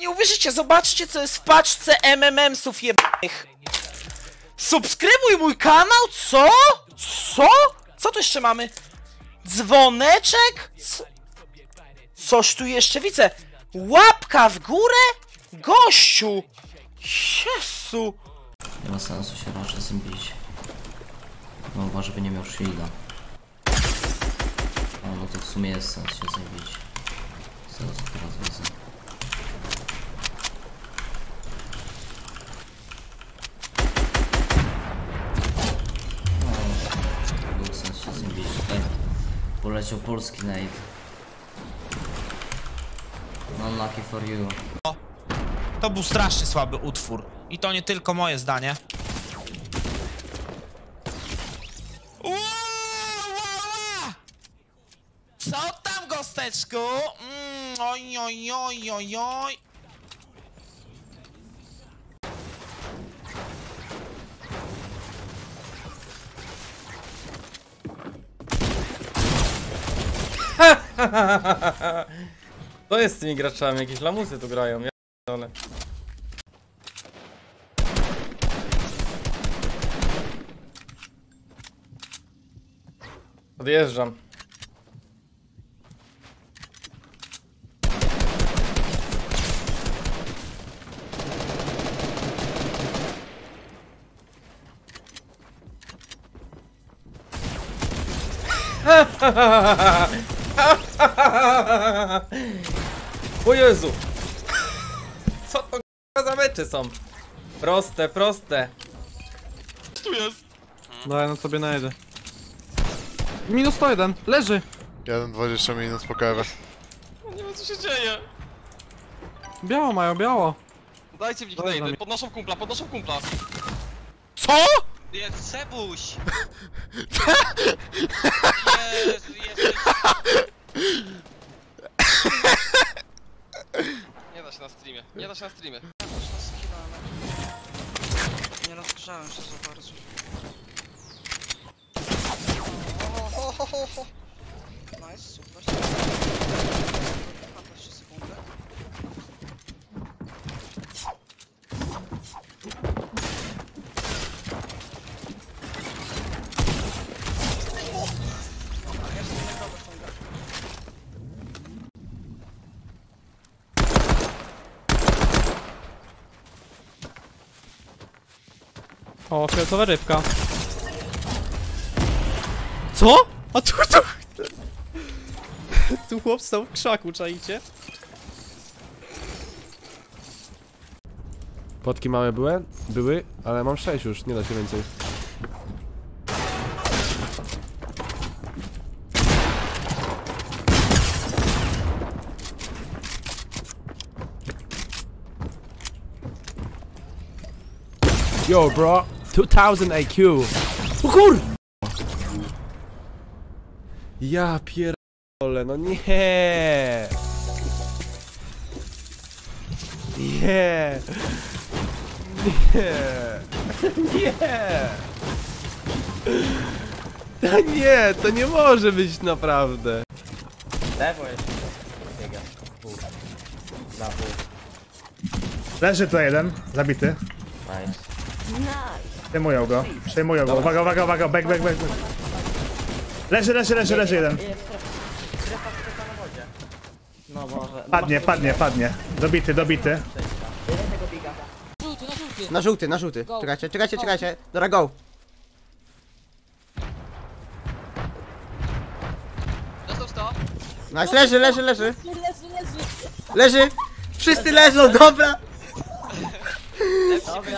Nie uwierzycie, zobaczcie co jest w paczce MMM-sów jebanych. Subskrybuj mój kanał, co? Co? Co tu jeszcze mamy? Dzwoneczek? Co? Coś tu jeszcze widzę. Łapka w górę? Gościu! Jezu! Nie ma sensu się raczej z tym bić. No chyba, żeby nie miał shielda. O, no to w sumie jest sens się z bić. Z tego co teraz widzę. Poleciał polski nade. No lucky for you. To był strasznie słaby utwór. I to nie tylko moje zdanie. Co tam, gosteczku? Mm, oj, oj, oj, oj, oj. To jest z tymi graczami, jakieś lamusy tu grają, ja p***dolę. Odjeżdżam. O Jezu! Co to k***a za mecze są? Proste, proste. Daj, no sobie najdę. Minus 101, leży. 1,20 minut po kawę. Nie wiem co się dzieje. Biało mają, biało. Dajcie w nich Dobra, najdy. mi- Podnoszą kumpla, podnoszą kumpla. Co? Jest Sebuś! Jezu, Jezu. Nie da się na streamie, nie da się na streamie. Nie rozgrzałem się za bardzo. Nice, super. A to jeszcze sekundę. Jest innego wyciąga. O, fioletowa rybka. Co? A tu, tu... Tu chłop stał w krzaku, czaicie? Potki małe były? Były, ale mam 6 już, nie da się więcej. Yo, bro. 2000 IQ. O kur... Ja pierdolę, no nie. Nie. Nie. Nie. To nie, to nie może być naprawdę. Lewo jeszcze. Biega. W. Na W. Leży to jeden, zabity. Nice. Przejmują go, przejmują go. Uwaga, uwaga, uwaga, back, back, back. back. Leży, leży, leży, leży jeden. No może. Padnie, padnie, padnie. Dobity, dobity. Na żółty, na żółty. Czekajcie, czekajcie, czekajcie. Dobra, go. Dostał 100. Nice, leży, leży, leży. Leży. Wszyscy leżą, dobra.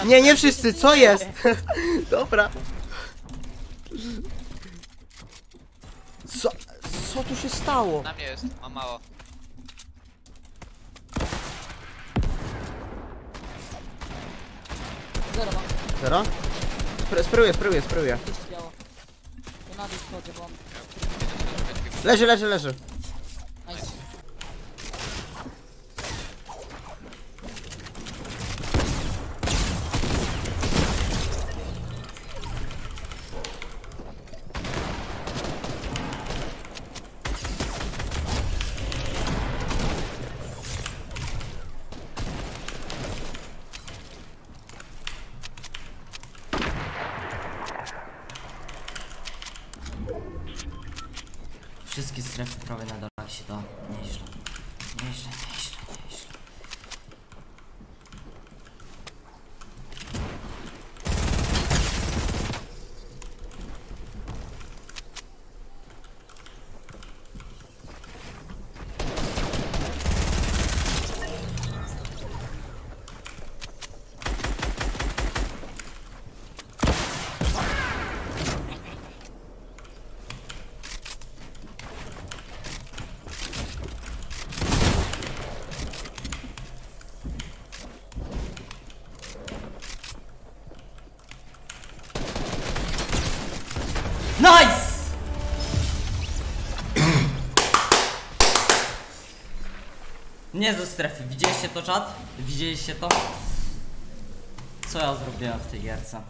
Nie, nie wszyscy, co jest? Dobra. Co, co tu się stało? Na mnie jest, mam mało. Zero? Spr- Spróbuję, spróbuję, spróbuję. Leży, leży, leży. wszystkie strefy prawie na dole. Nice! Nie ze strefy. Widzieliście to czat? Widzieliście to? Co ja zrobiłem w tej gierce?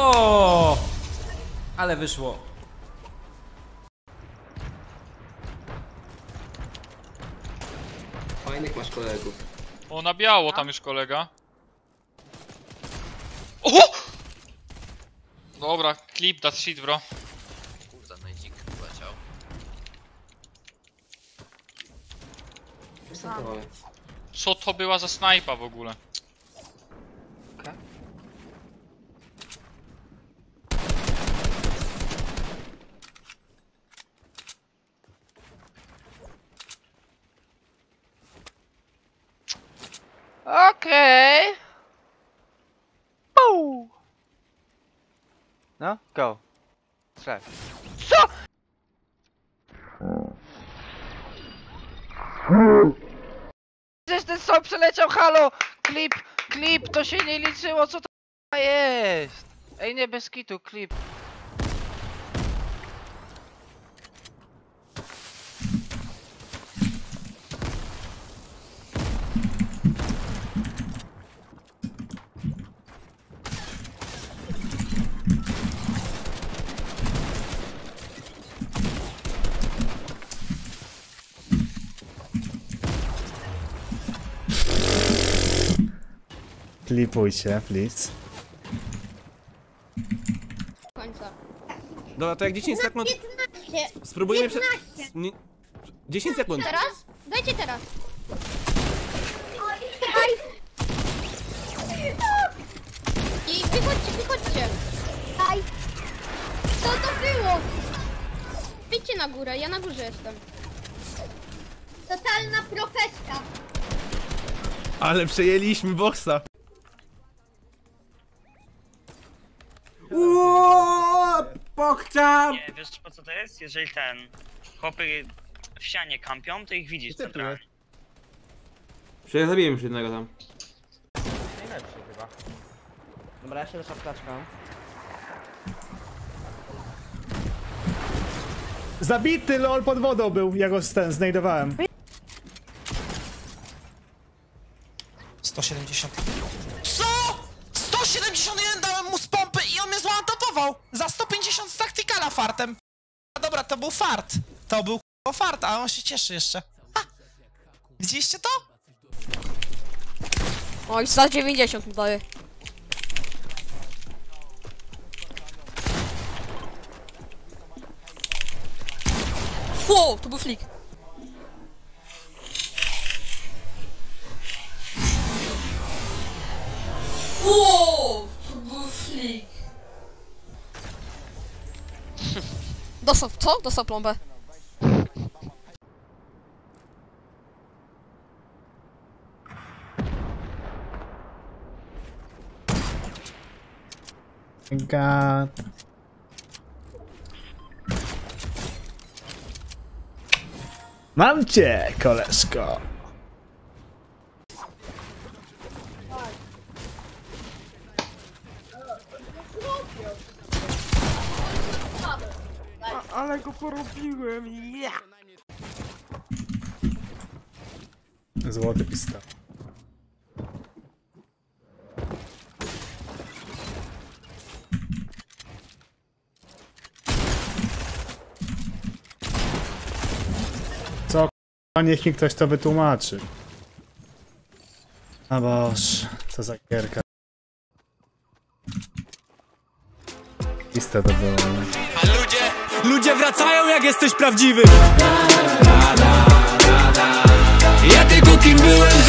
O! Ale wyszło. Fajnych masz kolegów. O, na biało tam już kolega. O! Dobra, clip that shit, bro. Kurde, najdzik leciał. Co to była za snajpa w ogóle? Okej. Okay. No, go. Strzel. Co? Przecież ten sam przeleciał, halo! Klip, klip, to się nie liczyło, co to jest? Ej, nie, bez kitu, klip. Klipujcie, please. końca. Dobra, to jak 10 sekund... 15! Spróbujemy prze... Nie... 10 sekund. Teraz? Dajcie teraz. I wychodźcie, wychodźcie. Aj. Co to było? Wyjdźcie na górę, ja na górze jestem. Totalna profeska. Ale przejęliśmy boksa. Nie, wiesz po co to jest? Jeżeli ten chłopy w ścianie kampią, to ich widzisz centralnie. Przecież zabiłem już jednego tam. Najlepszy chyba. Dobra, ja się do szapkaczka. Zabity lol pod wodą był, ja go ten znajdowałem. 170. Co? 171 dałem mu z pompy i on mnie złamatował! Za 150 z taktykala fartem. A Dobra, to był fart. To był k***o fart, a on się cieszy jeszcze. Ha! Widzieliście to? Oj, za 90 mu daję. Wow, to był flik. Wow, Dostał, co? Dostał plombę. God. Mam cię, koleżko. ale go porobiłem! Złoty. Co niech mi ktoś to wytłumaczy. A boż, co za gierka. Pista to była. Ludzie wracają jak jesteś prawdziwy. Ja tylko kim byłem